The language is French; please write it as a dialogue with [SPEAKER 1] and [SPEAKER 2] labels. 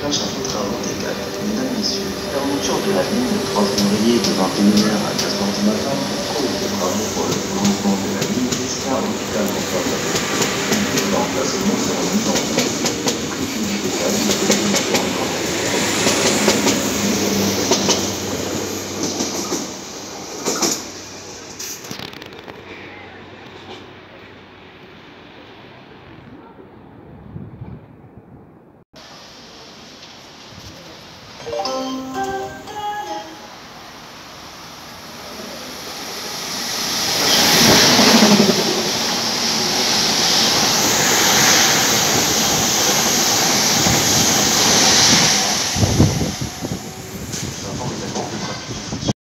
[SPEAKER 1] L'équipage a fait travaux T4. Mesdames, Messieurs, fermeture de la ligne le 3 février de 21h à 4h du matin pour cause des travaux